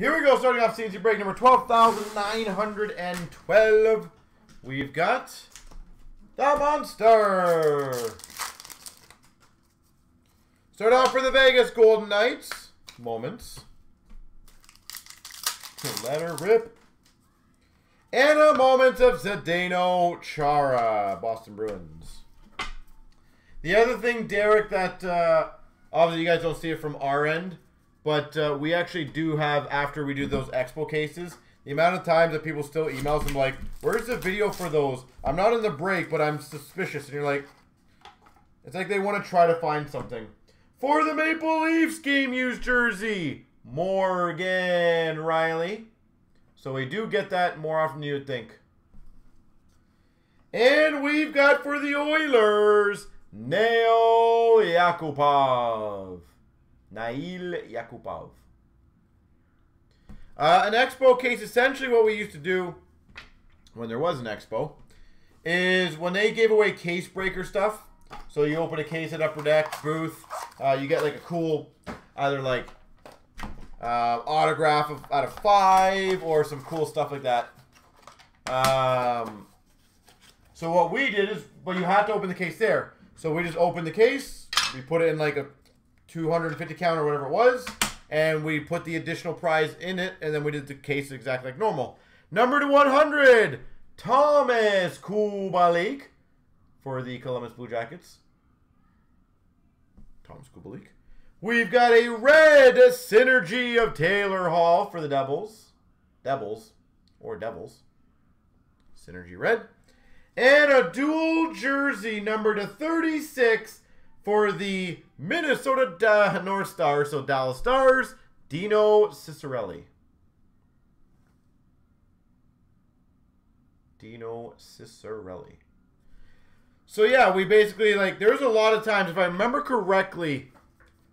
Here we go, starting off CNC break number 12,912. We've got the Monster. Start off for the Vegas Golden Knights. Moments. Let her rip. And a moment of Zdeno Chara, Boston Bruins. The other thing, Derek, that uh, obviously you guys don't see it from our end, but uh, we actually do have, after we do those Expo cases, the amount of times that people still emails and like, where's the video for those? I'm not in the break, but I'm suspicious. And you're like, it's like they want to try to find something. For the Maple Leafs game used jersey, Morgan Rielly. So we do get that more often than you would think. And we've got for the Oilers, Nail Yakupov. Nail Yakupov. Uh, an expo case, essentially what we used to do when there was an expo, is when they gave away case breaker stuff. So you open a case at Upper Deck booth, uh, you get like a cool, either like uh, autograph of, out of five or some cool stuff like that. Um, so what we did is, but you have to open the case there. So we just opened the case, we put it in like a 250 count or whatever it was, and we put the additional prize in it, and then we did the case exactly like normal. Number to 100, Thomas Kubalik for the Columbus Blue Jackets. Thomas Kubalik. We've got a red synergy of Taylor Hall for the Devils. Devils. Or Devils. Synergy red. And a dual jersey number to 36 for the Minnesota North Stars, so Dallas Stars, Dino Ciccarelli. Dino Ciccarelli. So yeah, we basically like there's a lot of times if I remember correctly,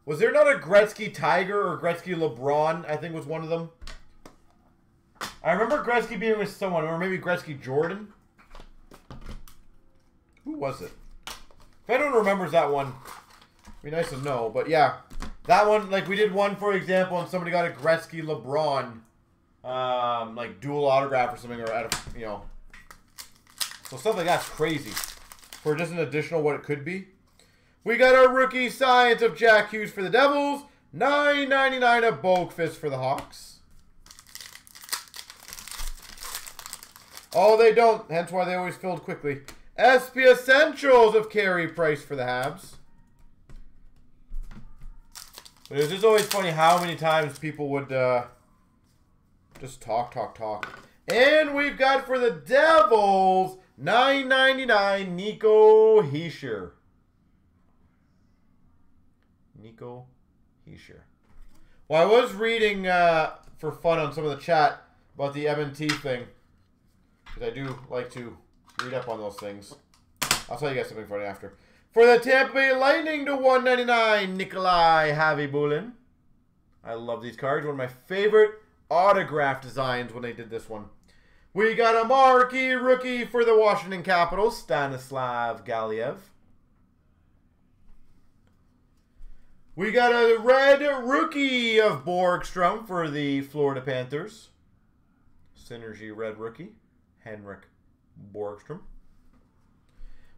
was there not a Gretzky Tiger or Gretzky LeBron? I think was one of them. I remember Gretzky being with someone, or maybe Gretzky Jordan. Who was it? If anyone remembers that one, would be nice to know. But yeah, that one, like we did one for example, and somebody got a Gretzky LeBron, um, like dual autograph or something, or out of you know. So stuff like that's crazy. For just an additional what it could be. We got our rookie science of Jack Hughes for the Devils. 9.99 of Boqvist for the Hawks. Oh, they don't. Hence why they always filled quickly. SP Essentials of Carey Price for the Habs. But it's just always funny how many times people would uh, just talk, talk, talk. And we've got for the Devils, 9.99 Nico Hischier. Nico Hischier. Well, I was reading uh, for fun on some of the chat about the M&T thing. Because I do like to read up on those things. I'll tell you guys something funny after. For the Tampa Bay Lightning to 199, Nikolai Khabibulin. I love these cards. One of my favorite autograph designs when they did this one. We got a marquee rookie for the Washington Capitals, Stanislav Galiev. We got a red rookie of Borgstrom for the Florida Panthers. Synergy red rookie, Henrik Borgstrom.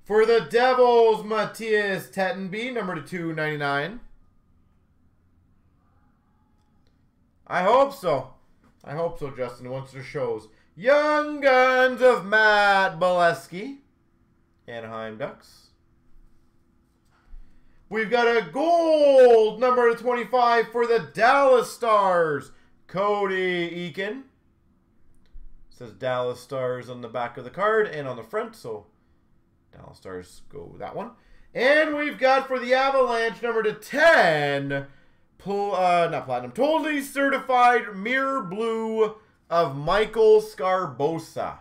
For the Devils, Mattias Tedenby, number to 299. I hope so. I hope so, Justin, once it shows. Young Guns of Matt Beleskey, Anaheim Ducks. We've got a gold number 25 for the Dallas Stars, Cody Eakin. Says Dallas Stars on the back of the card and on the front, so Dallas Stars go with that one. And we've got for the Avalanche number to 10, pl uh, not platinum, totally certified mirror blue of Michael Sgarbossa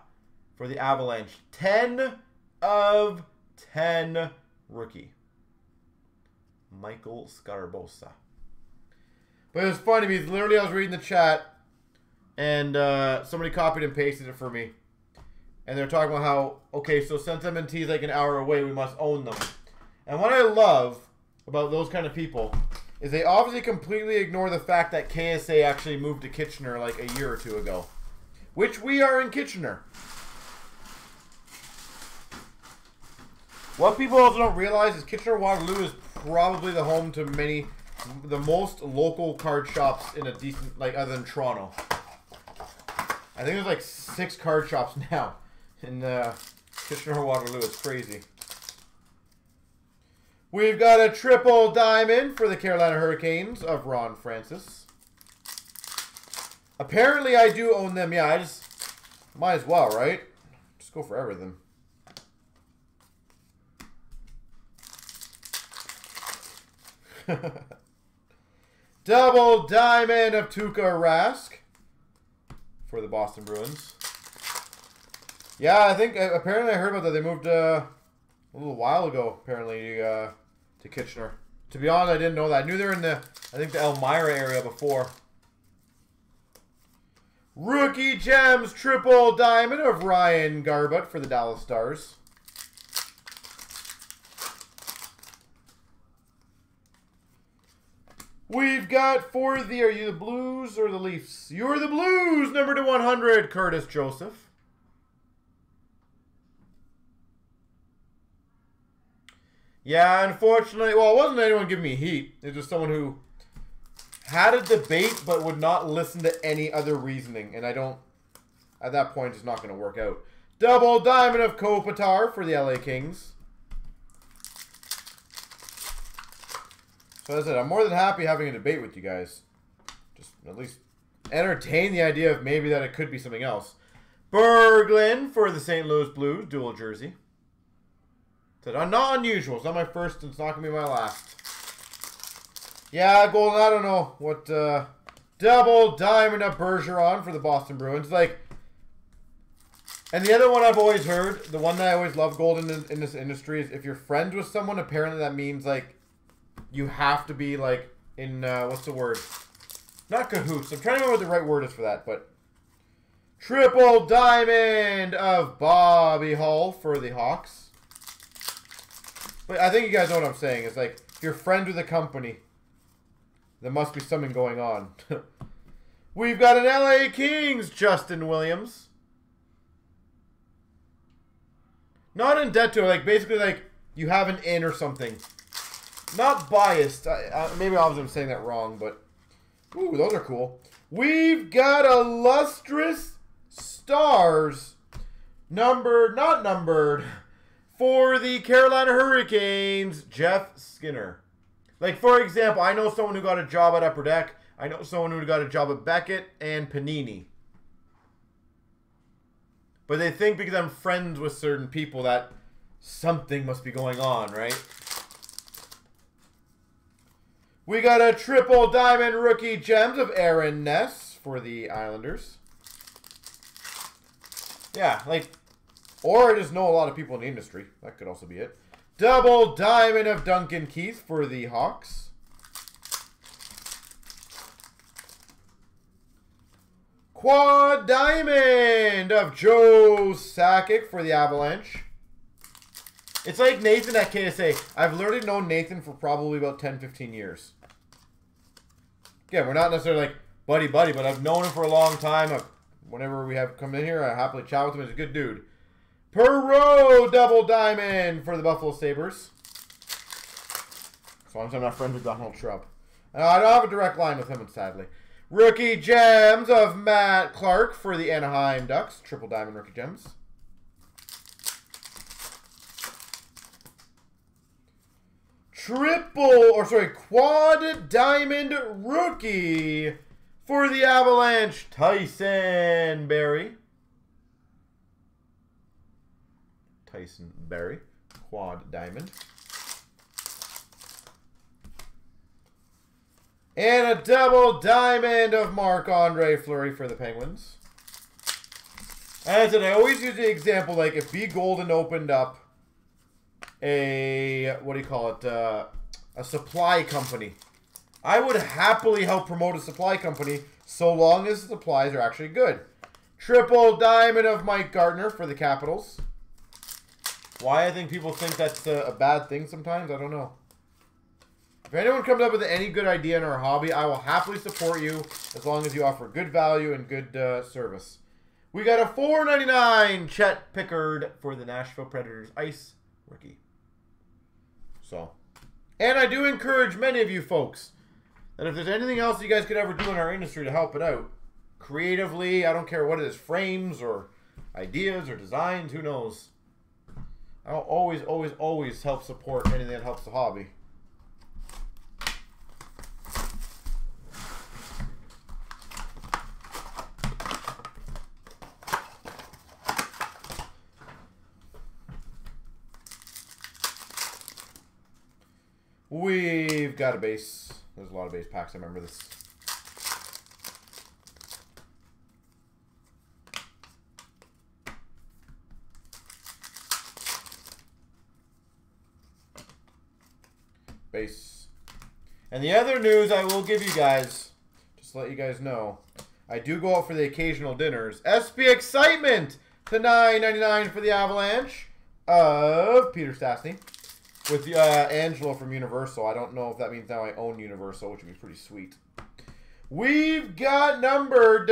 for the Avalanche. 10 of 10 rookie. Michael Sgarbossa. But it was funny because literally I was reading the chat and uh, somebody copied and pasted it for me. And they're talking about how, okay, so since MNT is like an hour away, we must own them. And what I love about those kind of people is they obviously completely ignore the fact that KSA actually moved to Kitchener like a year or two ago. Which we are in Kitchener. What people also don't realize is Kitchener Waterloo is probably the home to many, the most local card shops in a decent, like other than Toronto. I think there's like six card shops now in uh, Kitchener Waterloo. It's crazy. We've got a triple diamond for the Carolina Hurricanes of Ron Francis. Apparently I do own them. Yeah, I just might as well, right? Just go for everything. Double diamond of Tuukka Rask for the Boston Bruins. Yeah, I think uh, apparently I heard about that. They moved uh, a little while ago, apparently, uh, to Kitchener. To be honest, I didn't know that. I knew they were in the, I think, the Elmira area before. Rookie Gems Triple Diamond of Ryan Garbutt for the Dallas Stars. We've got for the, are you the Blues or the Leafs? You're the Blues, number to 100, Curtis Joseph. Yeah, unfortunately, well, it wasn't anyone giving me heat. It was someone who had a debate but would not listen to any other reasoning. And I don't, at that point, it's not going to work out. Double Diamond of Kopitar for the LA Kings. So as I said, I'm more than happy having a debate with you guys. Just at least entertain the idea of maybe that it could be something else. Berglund for the St. Louis Blues, dual jersey. Said, I'm not unusual. It's not my first and it's not going to be my last. Yeah, Golden, I don't know what... Uh, double diamond of Bergeron for the Boston Bruins. Like... And the other one I've always heard, the one that I always love Golden in, in this industry is if you're friends with someone, apparently that means, like, you have to be like in uh, what's the word? Not cahoots. I'm trying to remember what the right word is for that, but triple diamond of Bobby Hull for the Hawks. But I think you guys know what I'm saying. It's like if you're friend with a company, there must be something going on. We've got an LA Kings Justin Williams. Not in debt to like basically like you have an in or something. Not biased. I, I, maybe I was saying that wrong, but... Ooh, those are cool. We've got a lustrous stars numbered, not numbered, for the Carolina Hurricanes, Jeff Skinner. Like, for example, I know someone who got a job at Upper Deck. I know someone who got a job at Beckett and Panini. But they think because I'm friends with certain people that something must be going on, right? We got a triple diamond rookie gems of Aaron Ness for the Islanders. Yeah, like, or I just know a lot of people in the industry. That could also be it. Double diamond of Duncan Keith for the Hawks. Quad diamond of Joe Sakic for the Avalanche. It's like Nathan at KSA. I've literally known Nathan for probably about 10, 15 years. Yeah, we're not necessarily like buddy buddy, but I've known him for a long time. I've, whenever we have come in here, I happily chat with him. He's a good dude. Perreault double diamond for the Buffalo Sabres. As long as I'm not friends with Donald Trump. Uh, I don't have a direct line with him, sadly. Rookie gems of Matt Clark for the Anaheim Ducks. Triple diamond rookie gems. Triple, or sorry, quad diamond rookie for the Avalanche, Tyson Barrie. Tyson Barrie, quad diamond. And a double diamond of Marc-Andre Fleury for the Penguins. As I always use the example, like if B Golden opened up a what do you call it? Uh, a supply company. I would happily help promote a supply company so long as the supplies are actually good. Triple diamond of Mike Gartner for the Capitals. Why I think people think that's a, a bad thing sometimes, I don't know. If anyone comes up with any good idea in our hobby, I will happily support you as long as you offer good value and good uh, service. We got a $4.99 Chet Pickard for the Nashville Predators Ice rookie. So, and I do encourage many of you folks that if there's anything else you guys could ever do in our industry to help it out, creatively, I don't care what it is, frames or ideas or designs, who knows. I'll always, always, always help support anything that helps the hobby. We've got a base. There's a lot of base packs. I remember this. Base. And the other news I will give you guys, just let you guys know, I do go out for the occasional dinners. SP Excitement to nine ninety nine for the Avalanche of Peter Stastny with uh, Angelo from Universal. I don't know if that means now I own Universal, which would be pretty sweet. We've got numbered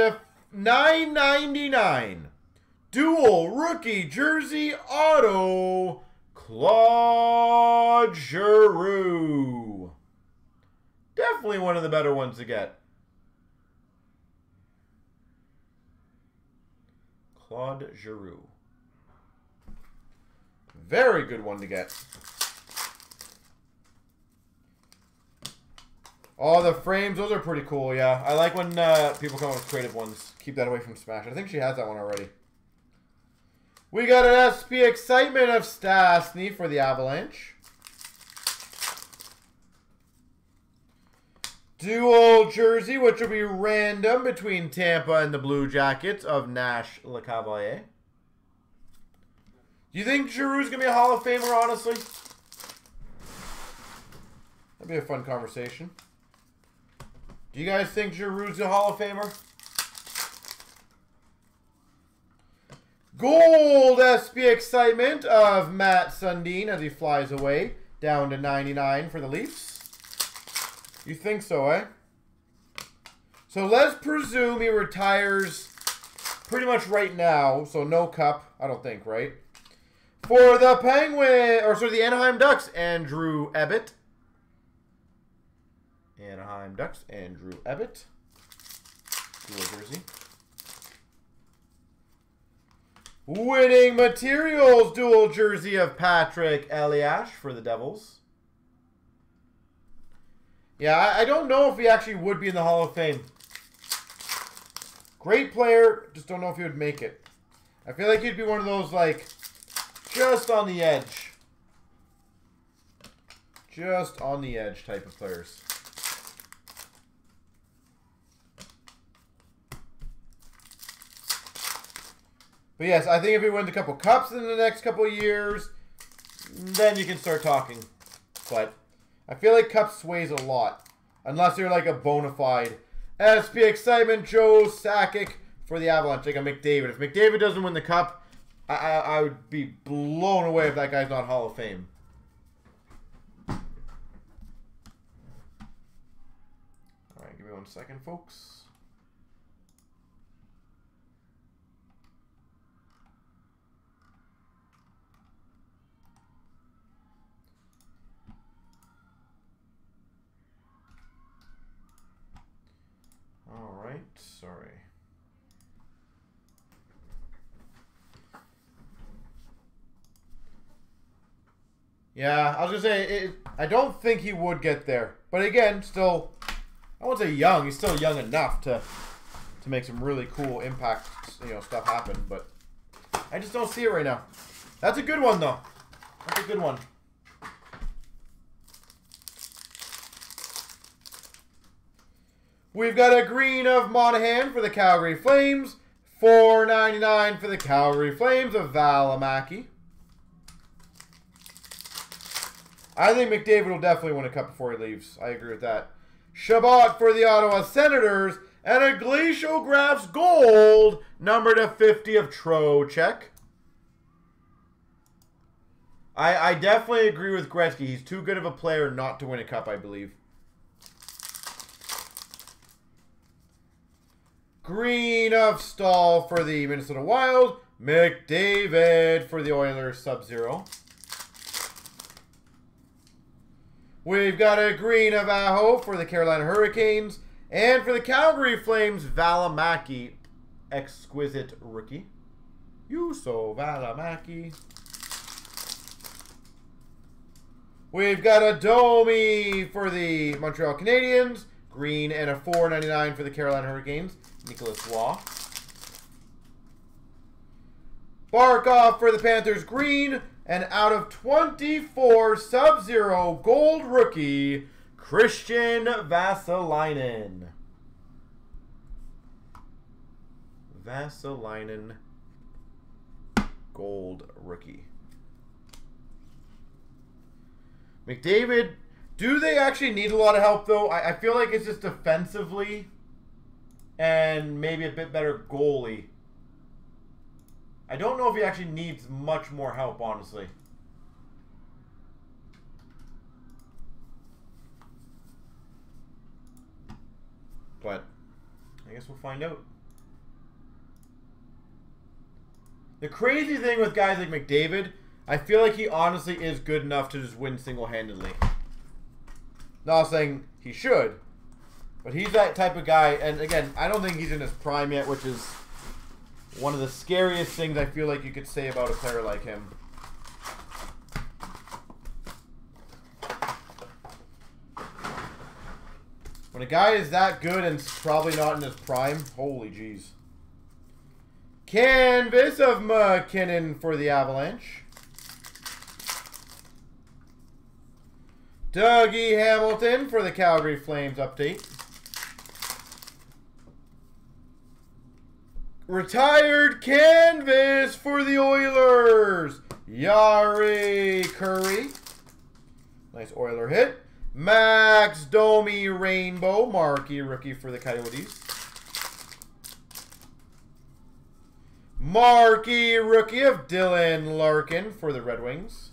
999 dual rookie jersey auto Claude Giroux. Definitely one of the better ones to get. Claude Giroux. Very good one to get. Oh, the frames, those are pretty cool, yeah. I like when uh, people come up with creative ones. Keep that away from Smash. I think she has that one already. We got an SP Excitement of Stastny for the Avalanche. Dual jersey, which will be random between Tampa and the Blue Jackets of Nash LeCavalier. Do you think Giroux's going to be a Hall of Famer, honestly? That'd be a fun conversation. Do you guys think Giroux's a Hall of Famer? Gold SP excitement of Matt Sundin as he flies away down to 99 for the Leafs. You think so, eh? So let's presume he retires pretty much right now. So no cup, I don't think, right? For the Penguin, or sorry, the Anaheim Ducks, Andrew Ebbett. Anaheim Ducks, Andrew Ebbett. Dual jersey. Winning Materials dual jersey of Patrick Elias for the Devils. Yeah, I, I don't know if he actually would be in the Hall of Fame. Great player, just don't know if he would make it. I feel like he'd be one of those, like, just on the edge. Just on the edge type of players. But yes, I think if he wins a couple cups in the next couple years, then you can start talking. But I feel like cup sways a lot. Unless you're like a bona fide SP Excitement Joe Sakic for the Avalanche, like a McDavid. If McDavid doesn't win the cup, I, I, I would be blown away if that guy's not Hall of Fame. All right, give me one second, folks. sorry. Yeah, I was gonna say it, I don't think he would get there, but again, still, I won't say young. He's still young enough to to make some really cool impact, you know, stuff happen. But I just don't see it right now. That's a good one though. That's a good one. We've got a green of Monahan for the Calgary Flames. Four ninety nine for the Calgary Flames of Valimaki. I think McDavid will definitely win a cup before he leaves. I agree with that. Chabot for the Ottawa Senators. And a Glacial Graphs Gold, number to 50 of Trocheck. I, I definitely agree with Gretzky. He's too good of a player not to win a cup, I believe. Green of Staal for the Minnesota Wild. McDavid for the Oilers Sub-Zero. We've got a green of Aho for the Carolina Hurricanes. And for the Calgary Flames, Valimaki, exquisite rookie. You so Valimaki. We've got a Domi for the Montreal Canadiens. Green and a 4.99 for the Carolina Hurricanes. Nicholas Waugh. Barkov for the Panthers. Green. And out of 24, Sub-Zero Gold Rookie, Kristian Vesalainen. Vesalainen Gold Rookie. McDavid, do they actually need a lot of help, though? I, I feel like it's just defensively and maybe a bit better goalie. I don't know if he actually needs much more help, honestly. But I guess we'll find out. The crazy thing with guys like McDavid, I feel like he honestly is good enough to just win single-handedly. Not saying he should, but he's that type of guy. And again, I don't think he's in his prime yet, which is one of the scariest things I feel like you could say about a player like him. When a guy is that good and probably not in his prime, holy jeez. Canvas of MacKinnon for the Avalanche. Dougie Hamilton for the Calgary Flames update. Retired canvas for the Oilers. Jari Kurri. Nice Oiler hit. Max Domi Rainbow. Marquee rookie for the Coyotes. Marquee rookie of Dylan Larkin for the Red Wings.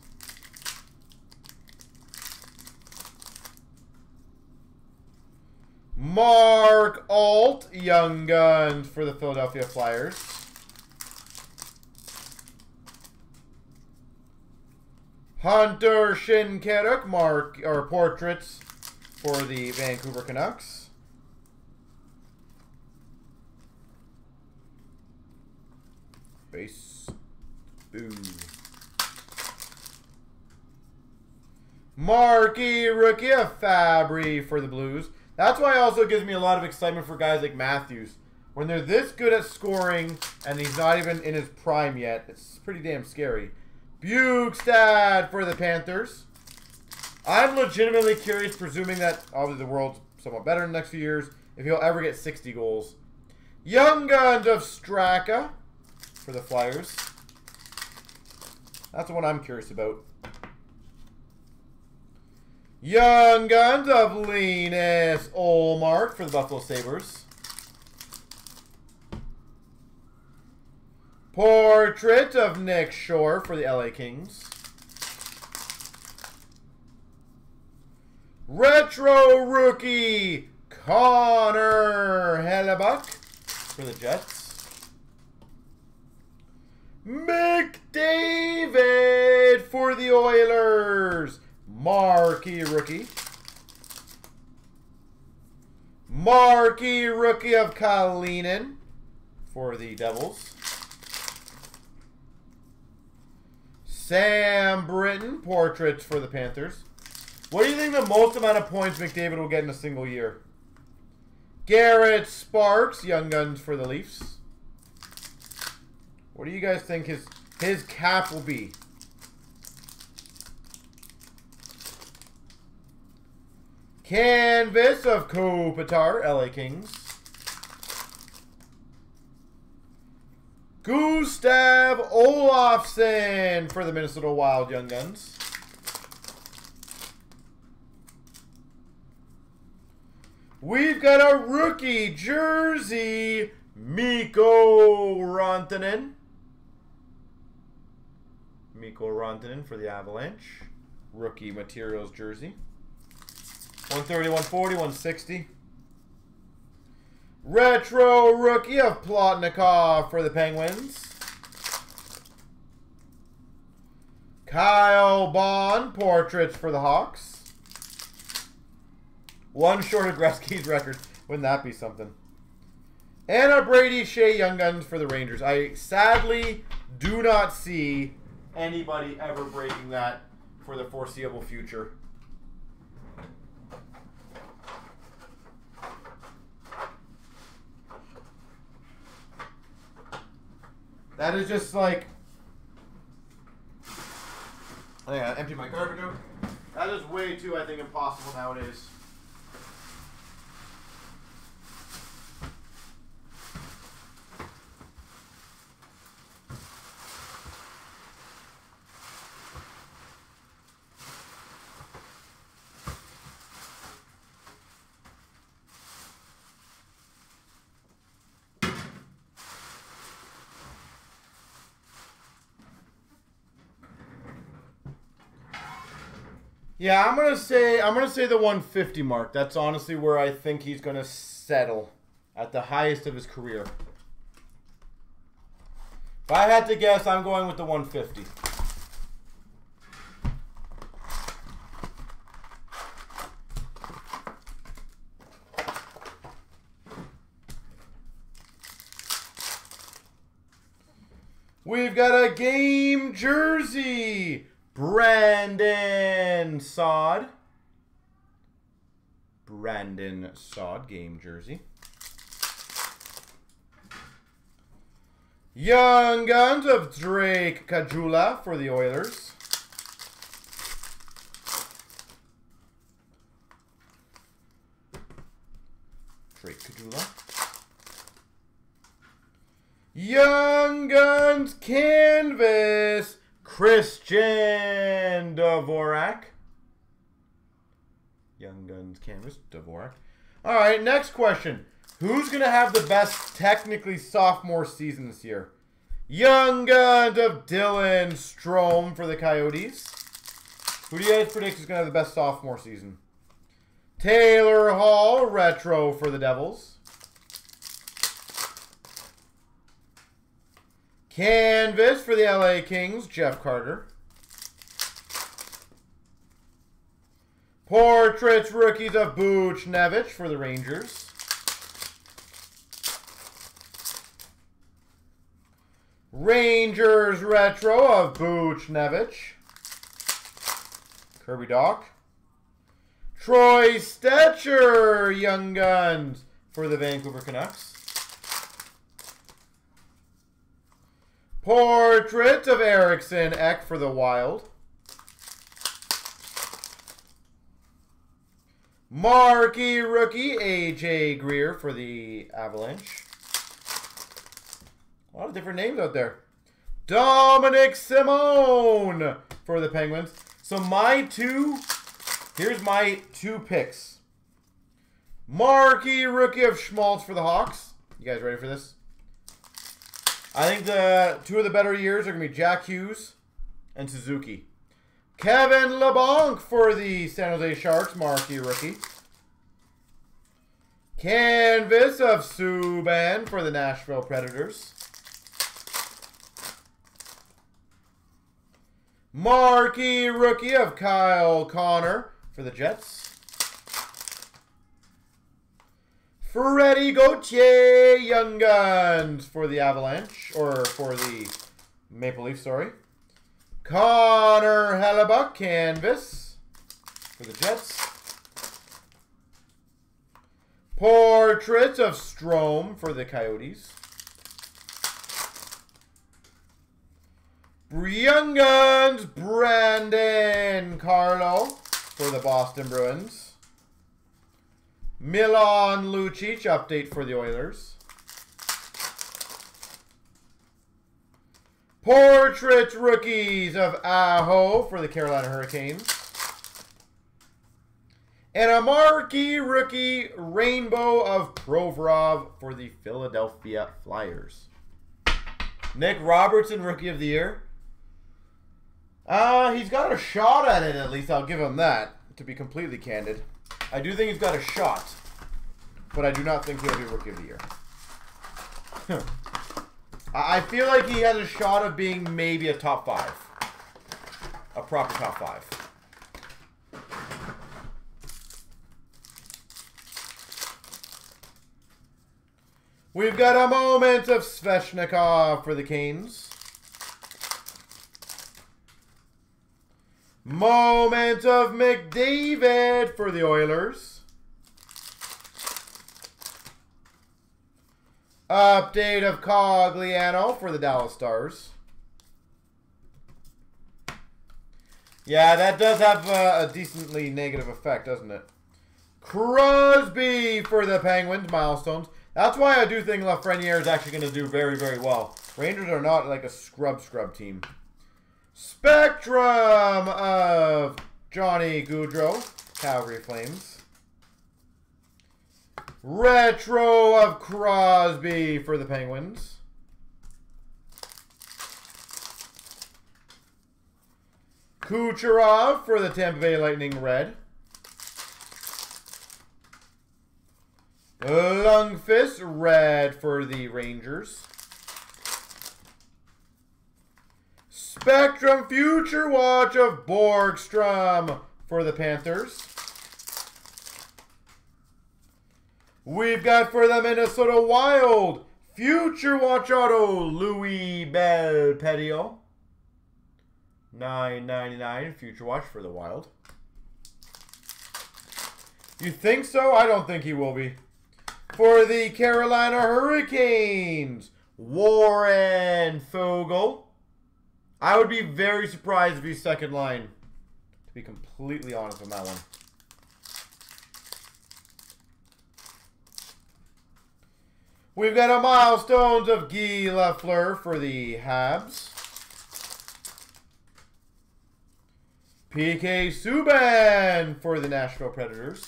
Mark Alt, Young Guns for the Philadelphia Flyers. Hunter Shinkaruk, Mark or portraits for the Vancouver Canucks. Base. Boo. Marquee rookie of Fabbri for the Blues. That's why it also gives me a lot of excitement for guys like Matthews. When they're this good at scoring and he's not even in his prime yet, it's pretty damn scary. Bjugstad for the Panthers. I'm legitimately curious, presuming that obviously the world's somewhat better in the next few years, if he'll ever get 60 goals. Young Guns of Straka for the Flyers. That's the one I'm curious about. Young Guns of Linus Ullmark for the Buffalo Sabres. Portrait of Nick Shore for the LA Kings. Retro Rookie Connor Hellebuyck for the Jets. McDavid for the Oilers. Marquee rookie. Marquee rookie of Kalinin for the Devils. Sam Brittain, portraits for the Panthers. What do you think the most amount of points McDavid will get in a single year? Garrett Sparks, Young Guns for the Leafs. What do you guys think his his cap will be? Canvas of Kopitar, LA Kings. Gustav Olofsson for the Minnesota Wild Young Guns. We've got a rookie jersey, Mikko Rantanen. Mikko Rantanen for the Avalanche. Rookie materials jersey. 130, 140, 160. Retro rookie of Plotnikov for the Penguins. Kyle Bond portraits for the Hawks. One short of Gretzky's record. Wouldn't that be something? And a Brady Skjei Young Guns for the Rangers. I sadly do not see anybody ever breaking that for the foreseeable future. That is just like. I think I empty my garbage. That is way too, I think, impossible nowadays. Yeah, I'm gonna say I'm gonna say the 150 mark. That's honestly where I think he's gonna settle at the highest of his career. If I had to guess, I'm going with the 150. We've got a game jersey. Brandon Saad. Brandon Saad game jersey. Young Guns of Drake Caggiula for the Oilers. Drake Caggiula. Young Guns Canvas Christian Dvorak. Young Guns Canvas, Dvorak. All right, next question. Who's going to have the best technically sophomore season this year? Young Guns of Dylan Strome for the Coyotes. Who do you guys predict is going to have the best sophomore season? Taylor Hall, retro for the Devils. Canvas for the LA Kings, Jeff Carter. Portraits rookies of Buchnevich for the Rangers. Rangers retro of Buchnevich. Kirby Dach. Troy Stecher, Young Guns for the Vancouver Canucks. Portrait of Eriksson Ek for the Wild. Marquee rookie AJ Greer for the Avalanche. A lot of different names out there. Dominic Simon for the Penguins. So my two, here's my two picks. Marquee rookie of Schmaltz for the Hawks. You guys ready for this? I think the two of the better years are going to be Jack Hughes and Suzuki. Kevin Labanc for the San Jose Sharks, marquee rookie. Canvas of Subban for the Nashville Predators. Marquee rookie of Kyle Connor for the Jets. Freddie Gauthier, Young Guns for the Avalanche, or for the Maple Leafs, sorry. Connor Hellebuyck, Canvas for the Jets. Portrait of Strome for the Coyotes. Young Guns, Brandon Carlo for the Boston Bruins. Milan Lucic update for the Oilers. Portrait rookies of Aho for the Carolina Hurricanes. And a marquee rookie rainbow of Provorov for the Philadelphia Flyers. Nick Robertson, Rookie of the Year. Uh, he's got a shot at it, at least. I'll give him that, to be completely candid. I do think he's got a shot, but I do not think he'll be Rookie of the Year. Hmm. I I feel like he has a shot of being maybe a top five. A proper top five. We've got a moment of Svechnikov for the Canes. Moment of McDavid for the Oilers. Update of Cogliano for the Dallas Stars. Yeah, that does have uh, a decently negative effect, doesn't it? Crosby for the Penguins, milestones. That's why I do think Lafreniere is actually going to do very, very well. Rangers are not like a scrub scrub team. Spectrum of Johnny Gaudreau, Calgary Flames. Retro of Crosby for the Penguins. Kucherov for the Tampa Bay Lightning Red. Lundqvist red for the Rangers. Spectrum Future Watch of Borgstrom for the Panthers. We've got for the Minnesota Wild, Future Watch Auto, Louis Belpedio. 9.99 Future Watch for the Wild. You think so? I don't think he will be. For the Carolina Hurricanes, Warren Foegele. I would be very surprised if he's second line, to be completely honest on that one. We've got a milestones of Guy Lafleur for the Habs. PK Subban for the Nashville Predators.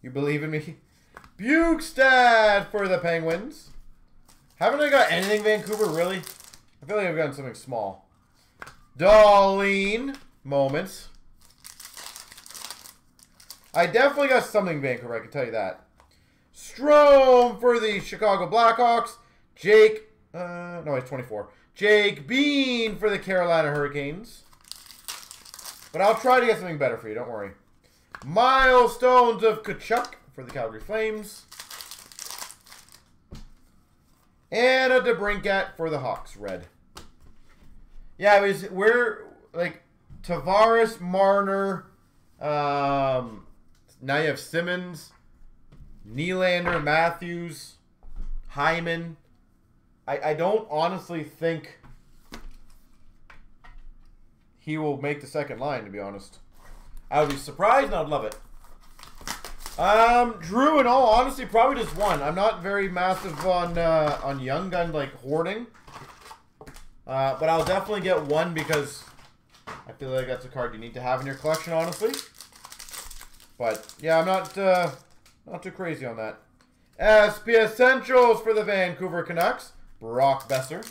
You believe in me? Bjugstad for the Penguins. Haven't I got anything Vancouver, really? I feel like I've gotten something small. Darlene moments. I definitely got something Vancouver, I can tell you that. Strome for the Chicago Blackhawks. Jake, uh, no, he's 24. Jake Bean for the Carolina Hurricanes. But I'll try to get something better for you, don't worry. Milestones of Tkachuk for the Calgary Flames. And a DeBrincat for the Hawks, red. Yeah, it was, we're like Tavares, Marner, um, now you have Simmons, Nylander, Matthews, Hyman. I, I don't honestly think he will make the second line, to be honest. I would be surprised and I'd love it. Um, Drew, in all honesty, probably just one. I'm not very massive on uh, on Young Gun, like, hoarding. Uh, but I'll definitely get one because I feel like that's a card you need to have in your collection, honestly. But, yeah, I'm not, uh, not too crazy on that. SP Essentials for the Vancouver Canucks. Brock Boeser.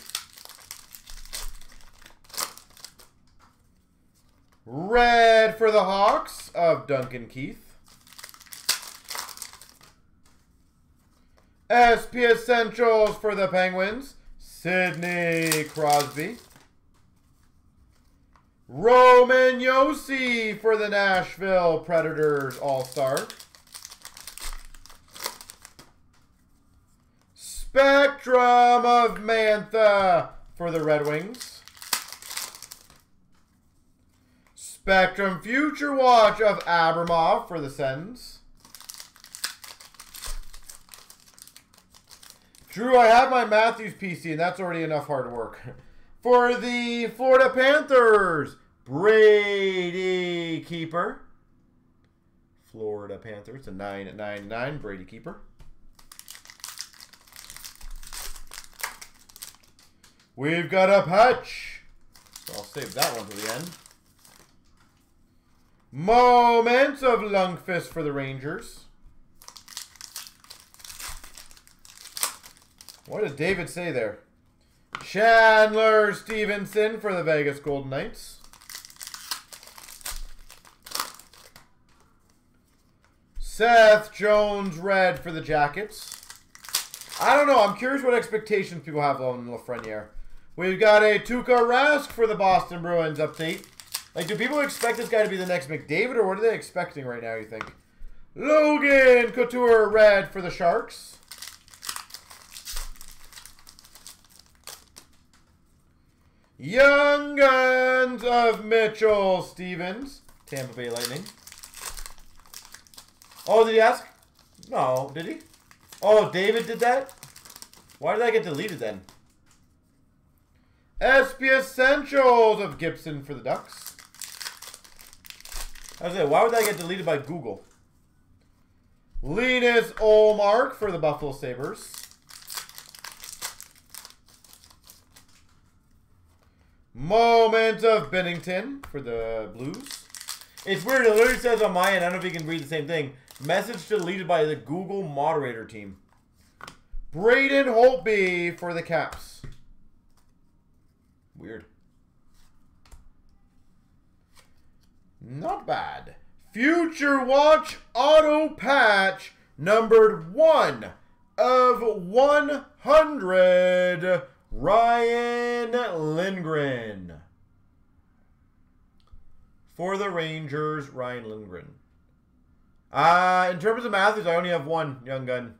Red for the Hawks of Duncan Keith. SP Essentials for the Penguins. Sidney Crosby. Roman Josi for the Nashville Predators All-Star. Spectrum of Mantha for the Red Wings. Spectrum Future Watch of Abramov for the Sens. Drew, I have my Matthews PC, and that's already enough hard work. For the Florida Panthers, Brady Keeper. Florida Panthers, a 9 at 99, Brady Keeper. We've got a patch. So I'll save that one to the end. Moments of Lundqvist for the Rangers. What did David say there? Chandler Stephenson for the Vegas Golden Knights. Seth Jones red for the Jackets. I don't know. I'm curious what expectations people have on Lafreniere. We've got a Tuukka Rask for the Boston Bruins update. Like, do people expect this guy to be the next McDavid, or what are they expecting right now, you think? Logan Couture red for the Sharks. Young Guns of Mitchell Stephens, Tampa Bay Lightning. Oh, did he ask? No, did he? Oh, David did that? Why did I get deleted then? SP Essentials of Gibson for the Ducks. I was like, why would that get deleted by Google? Linus Ullmark for the Buffalo Sabres. Moment of Binnington for the Blues. It's weird. It literally says on my end, I don't know if you can read the same thing. Message deleted by the Google moderator team. Braden Holtby for the Caps. Weird. Not bad. Future Watch Auto Patch numbered 1 of 100 Ryan Lindgren. For the Rangers, Ryan Lindgren. Uh, in terms of Matthews, I only have one Young Gun.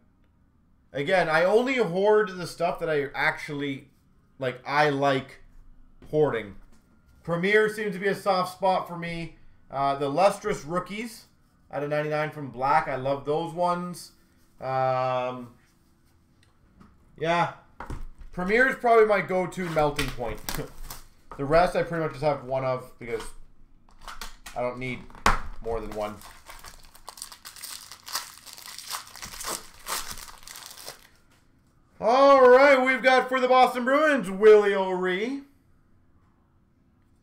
Again, I only hoard the stuff that I actually, like, I like hoarding. Premier seems to be a soft spot for me. Uh, the Lustrous Rookies out of 99 from Black. I love those ones. Um, yeah. Premier is probably my go-to melting point. the rest I pretty much just have one of because I don't need more than one. All right, we've got for the Boston Bruins, Willie O'Ree.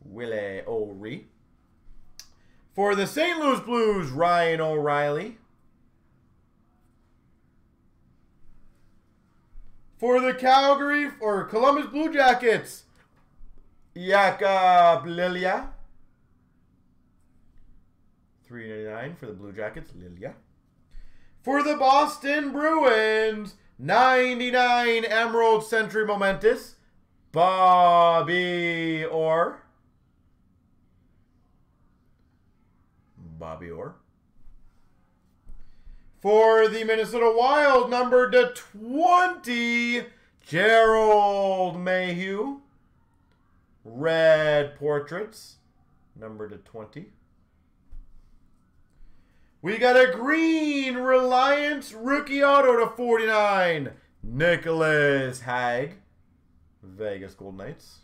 Willie O'Ree. For the St. Louis Blues, Ryan O'Reilly. For the Calgary or Columbus Blue Jackets, Jakob Lilja. 399 for the Blue Jackets, Lilja. For the Boston Bruins, 99 Emerald Century Momentous, Bobby Orr. Bobby Orr. For the Minnesota Wild, number to 20, Gerald Mayhew. Red Portraits, number to 20. We got a green Reliance rookie auto to 49, Nicholas Hague, Vegas Golden Knights.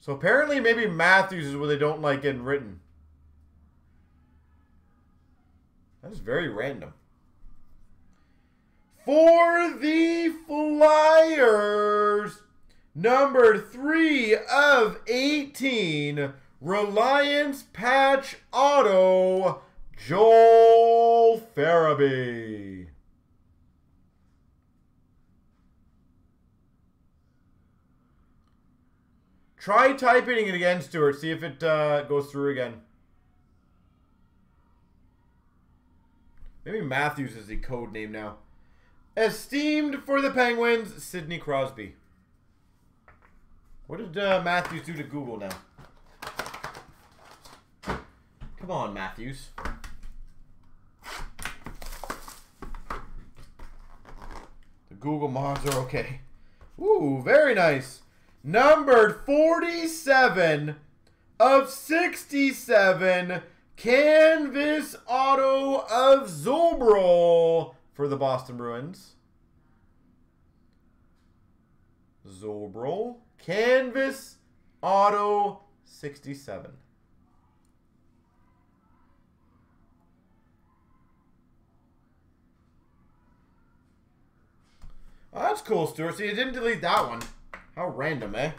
So apparently maybe Matthews is where they don't like getting written. That is very random. For the Flyers, number 3 of 18, Reliance Patch Auto, Joel Farabee. Try typing it again, Stuart. See if it uh, goes through again. Maybe Matthews is the code name now. Esteemed for the Penguins, Sidney Crosby. What did uh, Matthews do to Google now? Come on, Matthews. The Google mods are okay. Ooh, very nice numbered 47 of 67 canvas auto of Zboril for the Boston Bruins. Zboril canvas auto 67. Oh, that's cool, Stuart. See, you didn't delete that one. How random, eh?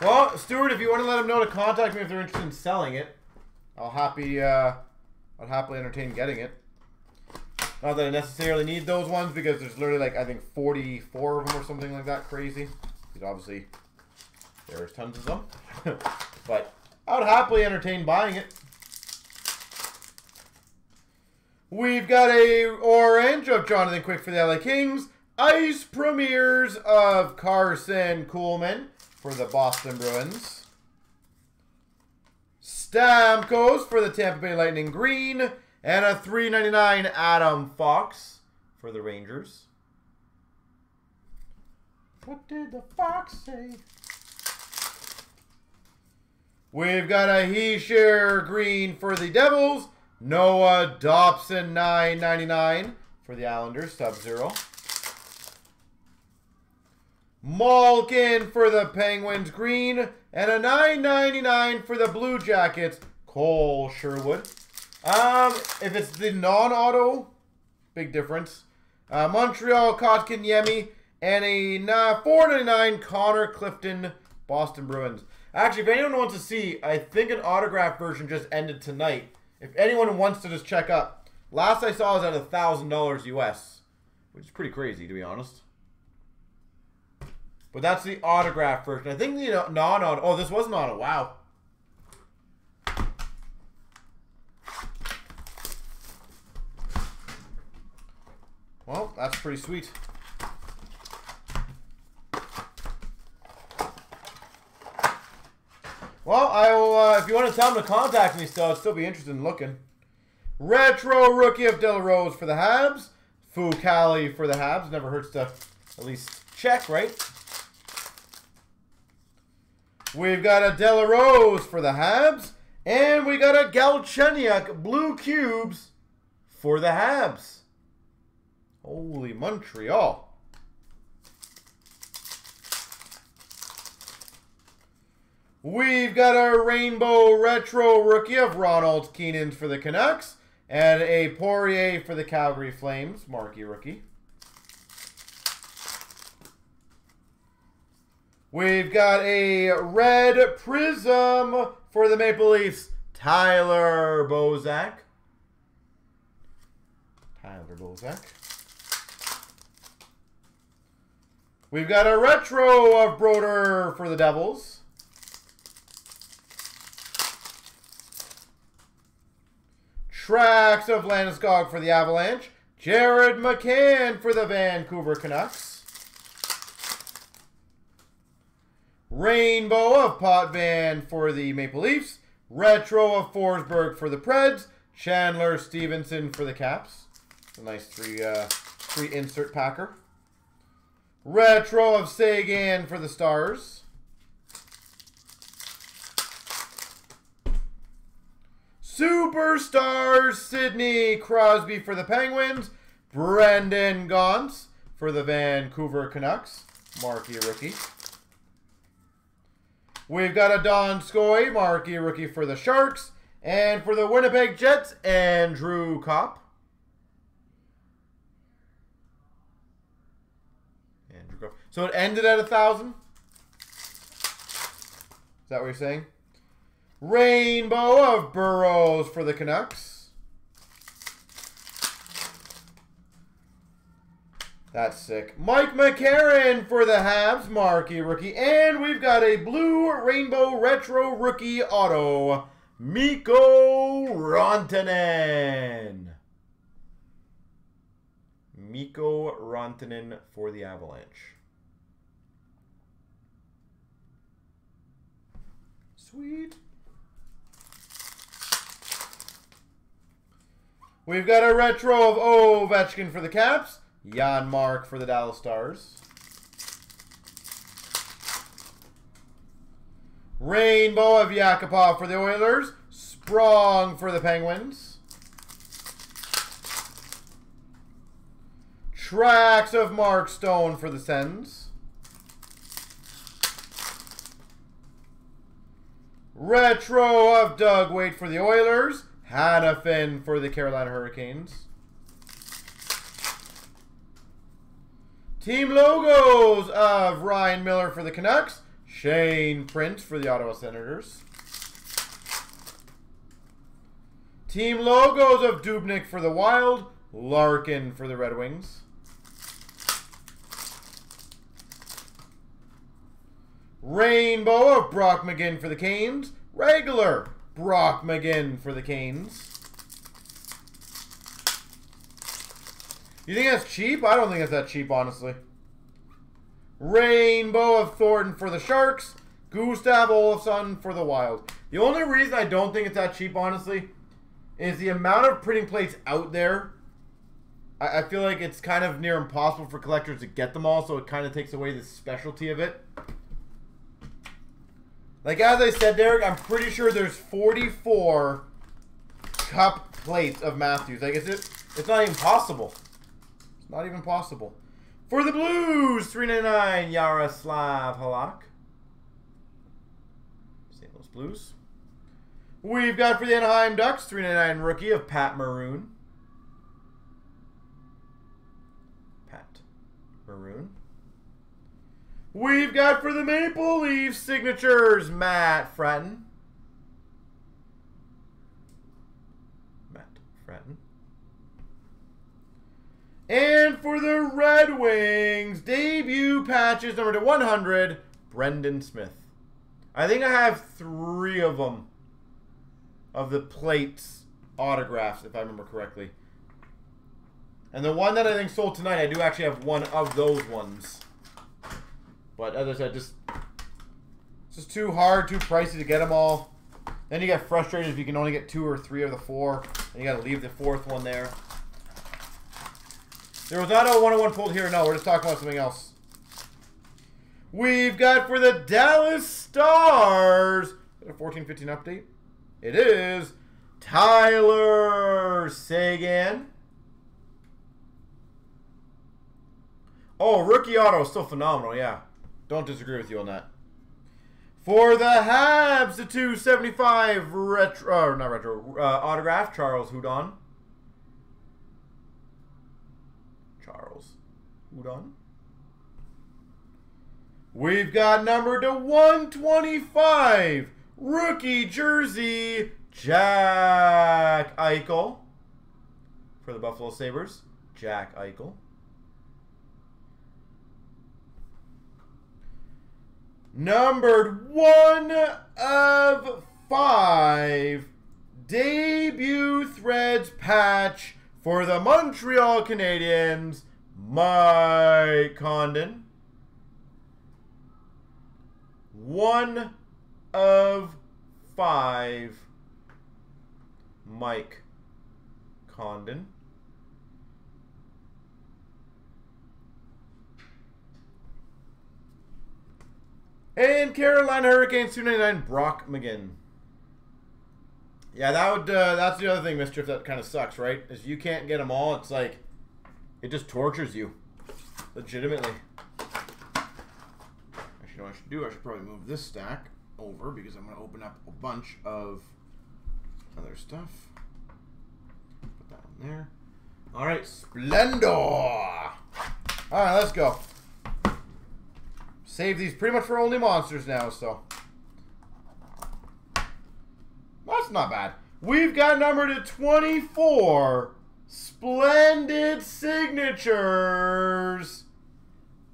Well, Stuart, if you want to let them know to contact me if they're interested in selling it, I'll happy, uh, I'll happily entertain getting it. Not that I necessarily need those ones because there's literally like I think 44 of them or something like that crazy. Because obviously there's tons of them. but I would happily entertain buying it. We've got a orange of Jonathan Quick for the LA Kings. Ice premieres of Karson Kuhlman for the Boston Bruins. Stamkos for the Tampa Bay Lightning green. And a 3.99 Adam Fox for the Rangers. What did the Fox say? We've got a Hischier green for the Devils. Noah Dobson 9.99 for the Islanders, Sub-Zero. Malkin for the Penguins green. And a 9.99 for the Blue Jackets, Cole Sherwood. Um, if it's the non-auto, big difference. Uh, Montreal Kotkaniemi and a uh, 4.99 Connor Clifton Boston Bruins. Actually, if anyone wants to see, I think an autograph version just ended tonight. If anyone wants to just check up, last I saw was at a thousand dollars US, which is pretty crazy to be honest. But that's the autograph version. I think the non-auto. Oh, this was not auto. Wow. Well, that's pretty sweet. Well, I will, uh, if you want to tell them to contact me still, I'd still be interested in looking. Retro rookie of De La Rose for the Habs. Fucale for the Habs. Never hurts to at least check, right? We've got a De La Rose for the Habs. And we got a Galchenyuk Blue Cubes for the Habs. Holy Montreal. We've got a Rainbow Retro Rookie of Ronald Kenins for the Canucks. And a Poirier for the Calgary Flames. Marquee Rookie. We've got a Red Prism for the Maple Leafs. Tyler Bozak. Tyler Bozak. We've got a retro of Broder for the Devils. Tracks of Landeskog for the Avalanche. Jared McCann for the Vancouver Canucks. Rainbow of Potvin for the Maple Leafs. Retro of Forsberg for the Preds. Chandler Stephenson for the Caps. A nice three, uh, three insert packer. Retro of Seguin for the Stars. Superstars Sidney Crosby for the Penguins. Brendan Gaunce for the Vancouver Canucks. Marquee rookie. We've got a Donskoi, marquee rookie for the Sharks. And for the Winnipeg Jets, Andrew Copp. So it ended at a thousand. Is that what you're saying? Rainbow of Burrows for the Canucks. That's sick. Mike McCarron for the Habs, marquee rookie. And we've got a blue rainbow retro rookie auto, Mikko Rantanen. Mikko Rantanen for the Avalanche. Sweet. We've got a retro of oh, Ovechkin for the Caps. Janmark for the Dallas Stars. Rainbow of Yakupov for the Oilers. Sprong for the Penguins. Tracks of Mark Stone for the Sens. Retro of Doug Weight for the Oilers. Hanifin for the Carolina Hurricanes. Team logos of Ryan Miller for the Canucks. Shane Prince for the Ottawa Senators. Team logos of Dubnyk for the Wild. Larkin for the Red Wings. Rainbow of Brock McGinn for the Canes. Regular Brock McGinn for the Canes. You think that's cheap? I don't think it's that cheap, honestly. Rainbow of Thornton for the Sharks. Gustav Olofsson for the Wild. The only reason I don't think it's that cheap, honestly, is the amount of printing plates out there. I, I feel like it's kind of near impossible for collectors to get them all, so it kind of takes away the specialty of it. Like as I said, Derek, I'm pretty sure there's 44 cup plates of Matthews. Like, is it? It's not even possible. Not even possible. For the Blues, 399 Yaroslav Halak. St. Louis Blues. We've got for the Anaheim Ducks, 399 rookie of Pat Maroon. Pat Maroon. We've got for the Maple Leafs signatures, Matt Frattin. Matt Frattin. And for the Red Wings, debut patches number to 100, Brendan Smith. I think I have three of them of the plates autographs, if I remember correctly. And the one that I think sold tonight, I do actually have one of those ones. But as I said, just it's just too hard, too pricey to get them all. Then you get frustrated if you can only get two or three of the four. And you got to leave the fourth one there. There was not a one-on-one pulled here. No, we're just talking about something else. We've got for the Dallas Stars a 14-15 update. It is Tyler Seguin. Oh, rookie auto is still phenomenal, yeah. Don't disagree with you on that. For the Habs, the 275 retro, not retro, uh, autograph, Charles Hudon. Charles. We've got number to 125, rookie jersey, Jack Eichel. For the Buffalo Sabres, Jack Eichel. Numbered one of five. Debut threads patch for the Montreal Canadiens, Mike Condon. One of five. Mike Condon. And Carolina Hurricanes 299 Brock McGinn. Yeah, that would uh, that's the other thing, Mischief, that kind of sucks, right? Is you can't get them all. It's like it just tortures you, legitimately. Actually, you know what I should do? I should probably move this stack over because I'm going to open up a bunch of other stuff. Put that one there. All right, Splendor. All right, let's go. Save these pretty much for only monsters now, so. That's not bad. We've got number to 24. Splendid signatures.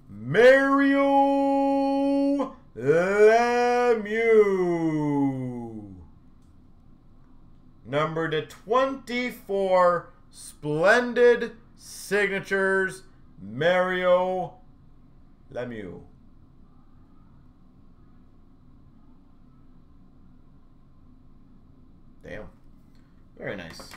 Mario Lemieux. Number to 24. Splendid signatures. Mario Lemieux. Damn. Very nice.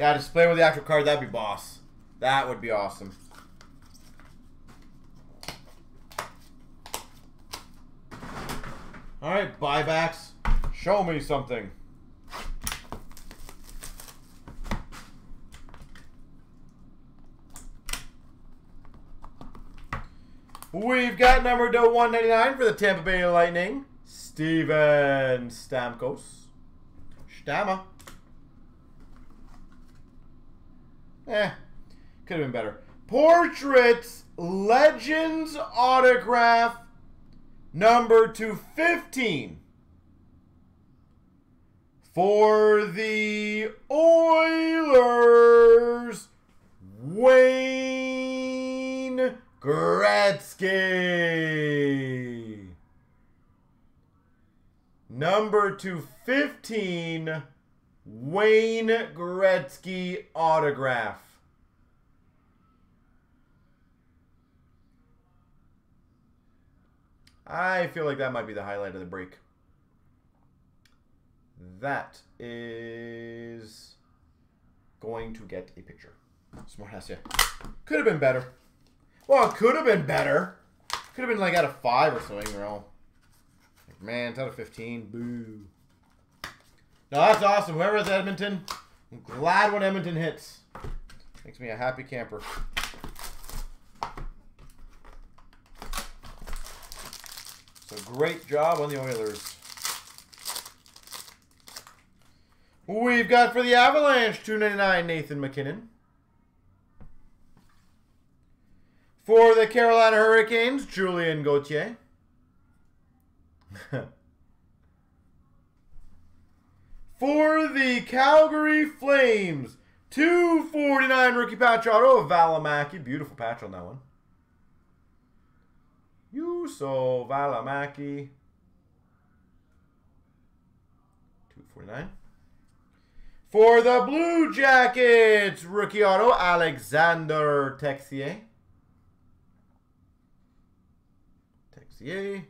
Yeah, display with the actual card, that'd be boss. That would be awesome. Alright, buybacks. Show me something. We've got number to 199 for the Tampa Bay Lightning, Steven Stamkos. Stamma. Eh, could have been better. Portraits Legends Autograph number 215 For the Oilers, Wayne Gretzky. Number 215, Wayne Gretzky autograph. I feel like that might be the highlight of the break. That is going to get a picture. Smart ass, yeah. Could have been better. Well, it could have been better. Could have been like out of five or something. Like, man, it's out of 15. Boo. No, that's awesome. Whoever's Edmonton, I'm glad when Edmonton hits. Makes me a happy camper. So great job on the Oilers. We've got for the Avalanche, 299 Nathan MacKinnon. For the Carolina Hurricanes, Julien Gauthier. For the Calgary Flames, 249 rookie patch auto of Valimaki. Beautiful patch on that one. Juuso Valimaki. 249. For the Blue Jackets, rookie auto, Alexander Texier. Texier.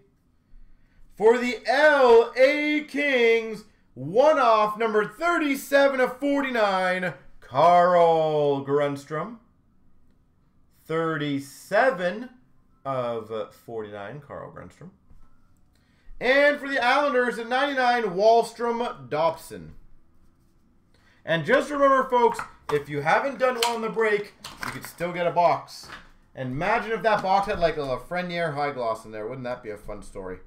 For the LA Kings, one off, number 37 of 49, Carl Grundstrom. 37 of 49, Carl Grundstrom. And for the Islanders, at 99, Wahlstrom Dobson. And just remember, folks, if you haven't done well in the break, you could still get a box. And imagine if that box had like a Lafreniere high gloss in there. Wouldn't that be a fun story?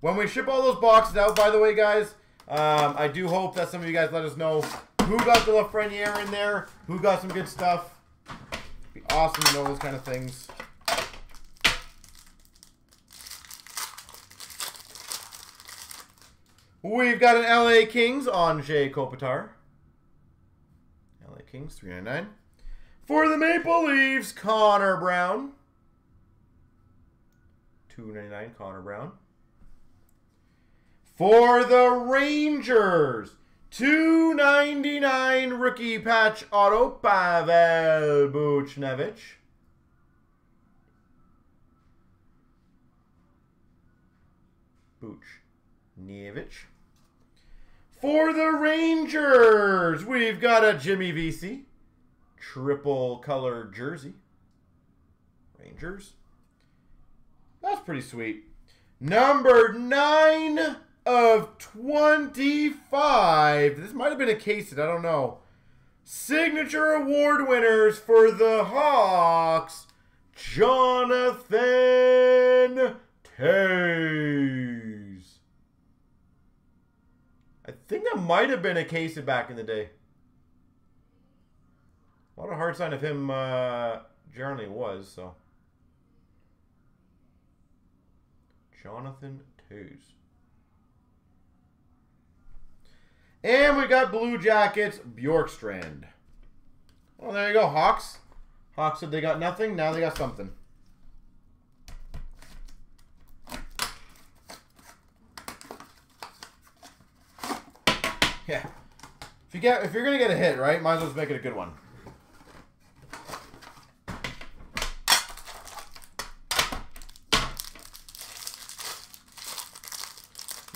When we ship all those boxes out, by the way, guys, um, I do hope that some of you guys let us know who got the Lafreniere in there, who got some good stuff. It'd be awesome to know those kind of things. We've got an LA Kings Anze Kopitar. LA Kings, 399. For the Maple Leafs, Connor Brown. 299 Connor Brown. For the Rangers, 299 rookie patch auto, Pavel Buchnevich. Buchnevich. For the Rangers, we've got a Jimmy Vesey. Triple color jersey. Rangers. That's pretty sweet. Number 9 of 25. This might have been a case that I don't know. Signature award winners for the Hawks. Jonathan Toews. I think that might have been a case back in the day. What A hard sign of him uh, generally was, so. Jonathan Toews. And we got Blue Jackets, Bjorkstrand. Well, there you go, Hawks. Hawks said they got nothing. Now they got something. Yeah. If you get if you're gonna get a hit, right, might as well make it a good one.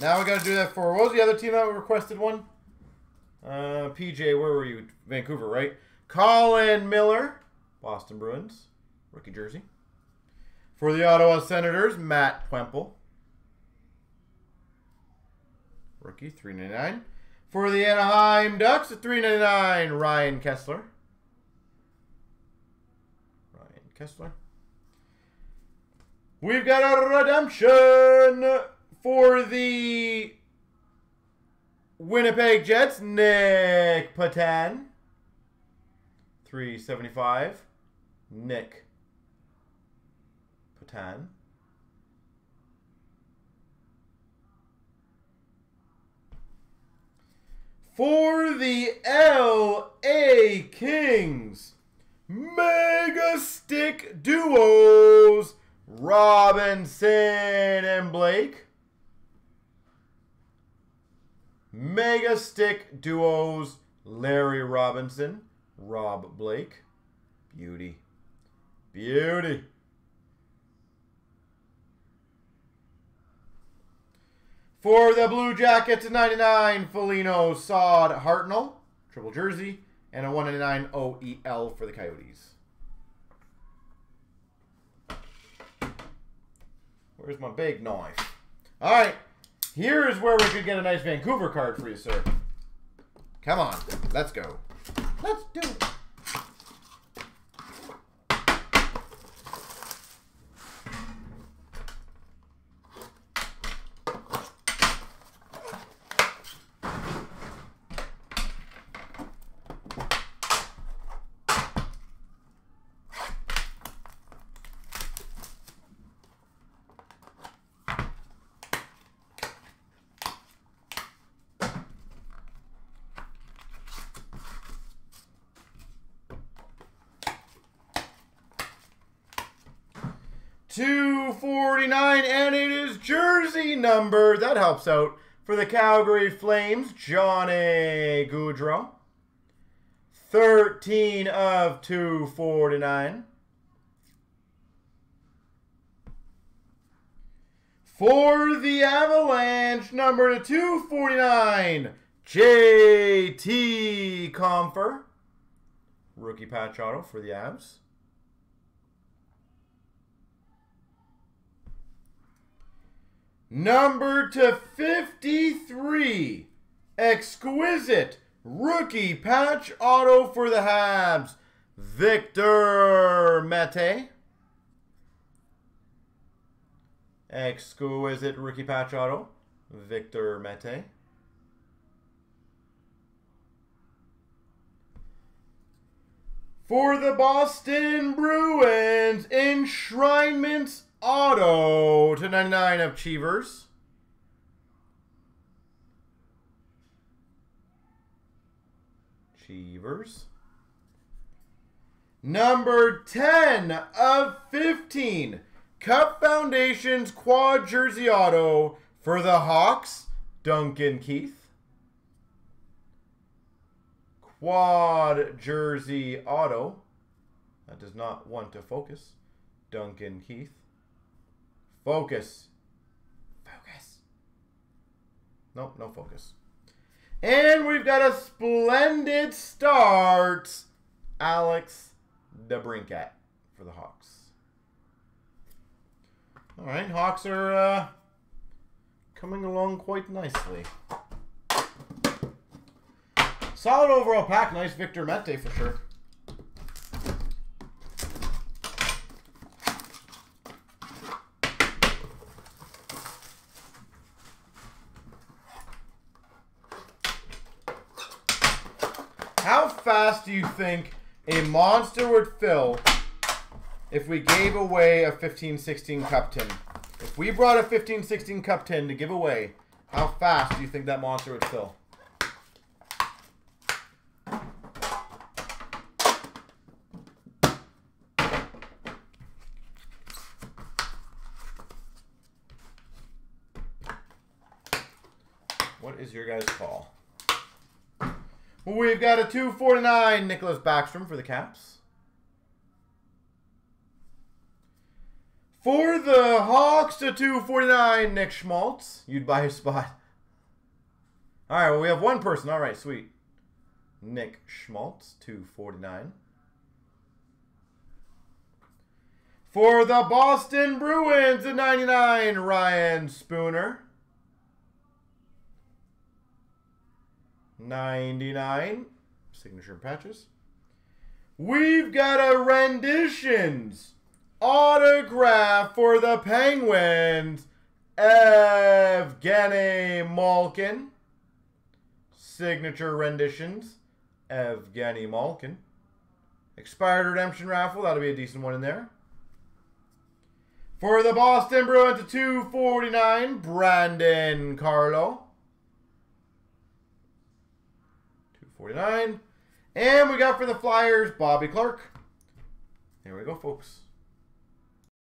Now we gotta do that for what was the other team that requested one? Uh, PJ, where were you? Vancouver, right? Colin Miller, Boston Bruins, rookie jersey. For the Ottawa Senators, Matt Puempel. Rookie, 399. For the Anaheim Ducks, 399, Ryan Kesler. Ryan Kesler. We've got a redemption for the Winnipeg Jets, Nick Petan. 375. Nick Petan. For the LA Kings, Mega Stick Duos, Robinson and Blake. Mega Stick Duos, Larry Robinson, Rob Blake. Beauty. Beauty. For the Blue Jackets, 99, Foligno, Saad, Hartnell, triple jersey, and a 199 OEL for the Coyotes. Where's my big knife? All right, here's where we could get a nice Vancouver card for you, sir. Come on, let's go. Let's do it. Two forty nine, and it is number. That helps out for the Calgary Flames, Johnny Gaudreau. 13 of 249. For the Avalanche, number to 249, JT Compher. Rookie patch auto for the Avs. Number to 53, exquisite rookie patch auto for the Habs, Victor Mete. Exquisite rookie patch auto, Victor Mete. For the Boston Bruins, enshrinements auto to 99 of Cheevers. Cheevers. Number 10 of 15. Cup Foundations quad jersey auto for the Hawks, Duncan Keith. Quad jersey auto. That does not want to focus. Duncan Keith. Focus. Focus. Nope, no focus. And we've got a splendid start. Alex DeBrincat for the Hawks. All right, Hawks are uh, coming along quite nicely. Solid overall pack. Nice Victor Mete for sure. How fast do you think a monster would fill if we gave away a 15-16 cup tin? If we brought a 15-16 cup tin to give away, how fast do you think that monster would fill? What is your guys'? We've got a 249 Nicholas Backstrom for the Caps. For the Hawks to 249 Nick Schmaltz. You'd buy a spot. All right, well, we have one person. All right, sweet. Nick Schmaltz, 249. For the Boston Bruins, at 99, Ryan Spooner. 99. Signature patches. We've got a renditions autograph for the Penguins. Evgeny Malkin. Signature renditions. Evgeny Malkin. Expired redemption raffle. That'll be a decent one in there. For the Boston Bruins to 249, Brandon Carlo. 49. And we got for the Flyers, Bobby Clarke. There we go, folks.